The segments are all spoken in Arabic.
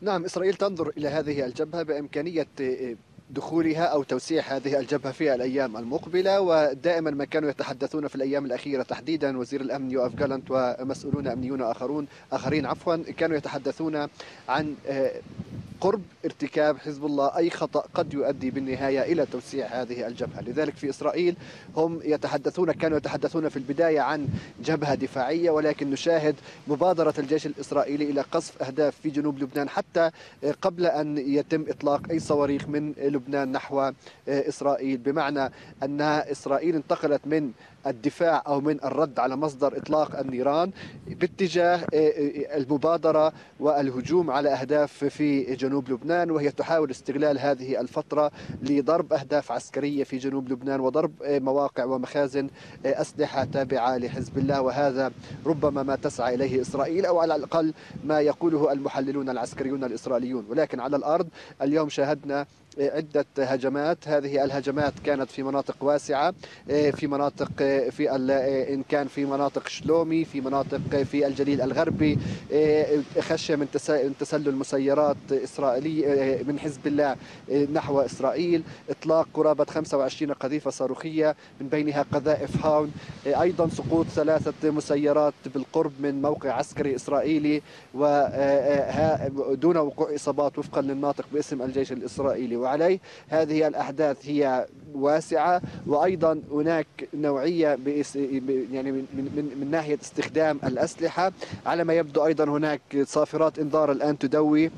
نعم إسرائيل تنظر إلى هذه الجبهة بإمكانية دخولها أو توسيع هذه الجبهة في الأيام المقبلة ودائما ما كانوا يتحدثون في الأيام الأخيرة تحديدا وزير الأمن يوآف جالنت ومسؤولون أمنيون آخرون آخرين عفوا كانوا يتحدثون عن قرب ارتكاب حزب الله أي خطأ قد يؤدي بالنهاية إلى توسيع هذه الجبهة. لذلك في إسرائيل هم يتحدثون كانوا يتحدثون في البداية عن جبهة دفاعية ولكن نشاهد مبادرة الجيش الإسرائيلي إلى قصف أهداف في جنوب لبنان حتى قبل أن يتم إطلاق أي صواريخ من لبنان نحو إسرائيل. بمعنى أن إسرائيل انتقلت من الدفاع أو من الرد على مصدر إطلاق النيران باتجاه المبادرة والهجوم على أهداف في جنوب لبنان وهي تحاول استغلال هذه الفترة لضرب أهداف عسكرية في جنوب لبنان وضرب مواقع ومخازن أسلحة تابعة لحزب الله. وهذا ربما ما تسعى إليه إسرائيل أو على الأقل ما يقوله المحللون العسكريون الإسرائيليون. ولكن على الأرض اليوم شاهدنا عدة هجمات. هذه الهجمات كانت في مناطق واسعة في مناطق في إن كان في مناطق شلومي في مناطق في الجليل الغربي خشية من تسلل مسيرات إسرائيلية من حزب الله نحو إسرائيل. إطلاق قرابة 25 قذيفة صاروخية من بينها قذائف هاون. أيضا سقوط ثلاثة مسيرات بالقرب من موقع عسكري إسرائيلي ودون وقوع إصابات وفقا للناطق باسم الجيش الإسرائيلي. وعليه هذه الأحداث هي واسعة وأيضا هناك نوعية يعني من, من, من ناحية استخدام الأسلحة. على ما يبدو أيضا هناك صافرات إنذار الآن تدوي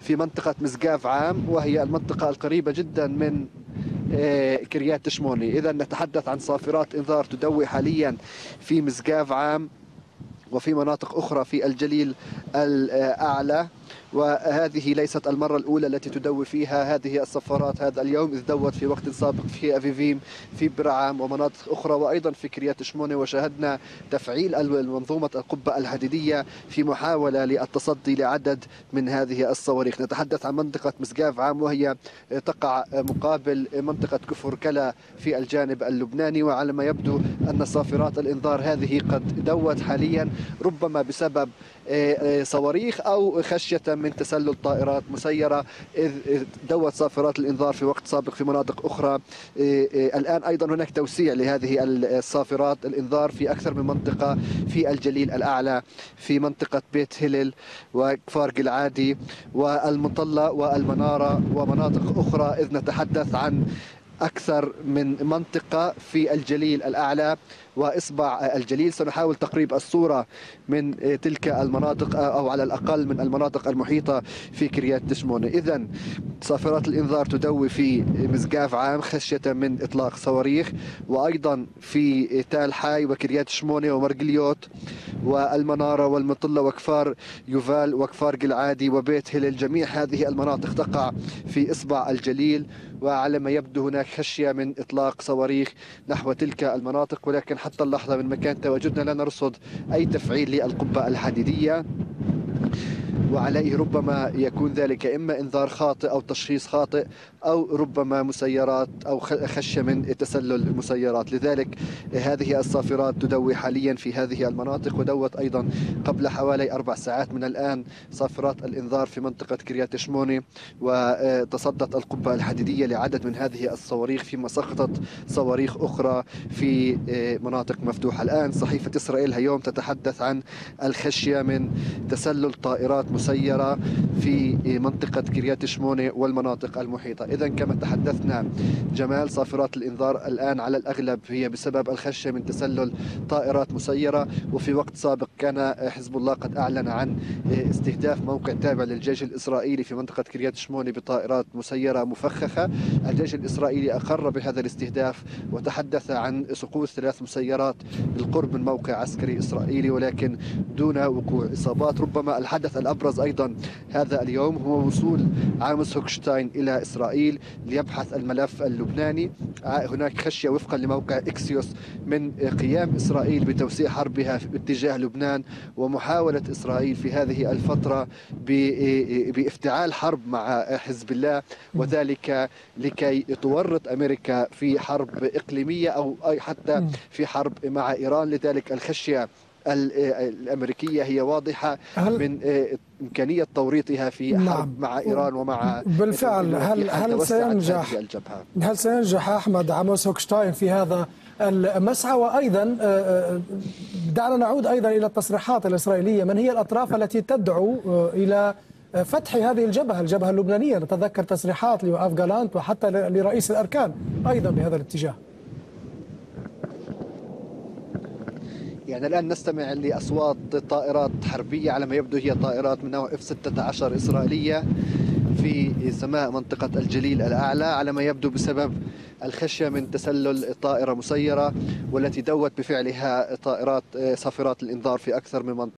في منطقة مسقاف عام وهي المنطقة القريبة جدا من كريات تشموني. إذا نتحدث عن صافرات إنذار تدوي حاليا في مسقاف عام وفي مناطق أخرى في الجليل الأعلى وهذه ليست المرة الأولى التي تدوي فيها هذه الصفارات هذا اليوم إذ دوت في وقت سابق في أفيفيم في برعام ومناطق أخرى وأيضا في كريات شمونة وشاهدنا تفعيل منظومة القبة الحديدية في محاولة للتصدي لعدد من هذه الصواريخ. نتحدث عن منطقة مسقاف عام وهي تقع مقابل منطقة كفر كلا في الجانب اللبناني. وعلى ما يبدو أن صافرات الإنذار هذه قد دوت حاليا ربما بسبب صواريخ أو خشية من تسلل طائرات مسيرة إذ دوت صافرات الإنذار في وقت سابق في مناطق أخرى. الآن أيضا هناك توسيع لهذه الصافرات الإنذار في أكثر من منطقة في الجليل الأعلى في منطقة بيت هلل وكفار قلعادي والمطلة والمنارة ومناطق أخرى إذ نتحدث عن أكثر من منطقة في الجليل الأعلى وإصبع الجليل. سنحاول تقريب الصورة من تلك المناطق أو على الأقل من المناطق المحيطة في كريات تشمونة إذا صافرات الإنذار تدوي في مزقاف عام خشية من إطلاق صواريخ وأيضا في تال حاي وكريات شمونة ومرقليوت والمنارة والمطلة وكفار يوفال وكفار قلعادي وبيت هلل جميع هذه المناطق تقع في إصبع الجليل وعلى ما يبدو هناك خشية من إطلاق صواريخ نحو تلك المناطق ولكن حتى اللحظة من مكان تواجدنا لا نرصد أي تفعيل للقبة الحديدية. وعليه ربما يكون ذلك إما إنذار خاطئ أو تشخيص خاطئ أو ربما مسيرات أو خشية من تسلل المسيرات. لذلك هذه الصافرات تدوي حاليا في هذه المناطق ودوت أيضا قبل حوالي أربع ساعات. من الآن صافرات الإنذار في منطقة كريات شموني وتصدت القبة الحديدية لعدد من هذه الصواريخ فيما سقطت صواريخ أخرى في مناطق مفتوحة. الآن صحيفة إسرائيل اليوم تتحدث عن الخشية من تسلل طائرات مسيرة في منطقة كريات شمونة والمناطق المحيطة. إذا كما تحدثنا جمال صافرات الإنذار الآن على الأغلب هي بسبب الخشية من تسلل طائرات مسيرة وفي وقت سابق كان حزب الله قد أعلن عن استهداف موقع تابع للجيش الإسرائيلي في منطقة كريات شمونة بطائرات مسيرة مفخخة. الجيش الإسرائيلي أقر بهذا الاستهداف وتحدث عن سقوط ثلاث مسيرات بالقرب من موقع عسكري إسرائيلي ولكن دون وقوع إصابات. ربما الحدث الأبرز أيضا هذا اليوم هو وصول عاموس هوكشتاين إلى إسرائيل. ليبحث الملف اللبناني. هناك خشية وفقا لموقع إكسيوس من قيام إسرائيل بتوسيع حربها باتجاه لبنان ومحاولة إسرائيل في هذه الفترة بافتعال حرب مع حزب الله وذلك لكي تورط أمريكا في حرب إقليمية أو حتى في حرب مع إيران. لذلك الخشية الأمريكية هي واضحة هل من إمكانية توريطها في نعم. حرب مع إيران ومع بالفعل. هل هل سينجح هل سينجح أحمد عموس هوكشتاين في هذا المسعى؟ وأيضا آه، آه، دعنا نعود أيضا إلى التصريحات الإسرائيلية. من هي الأطراف التي تدعو آه، إلى فتح هذه الجبهة؟ الجبهة اللبنانية. نتذكر تصريحات ليوآف جالانت وحتى لرئيس الأركان أيضا بهذا الاتجاه. يعني الآن نستمع لأصوات طائرات حربية على ما يبدو هي طائرات من نوع F-16 إسرائيلية في سماء منطقة الجليل الأعلى على ما يبدو بسبب الخشية من تسلل طائرة مسيرة والتي دوت بفعلها طائرات صافرات الإنذار في أكثر من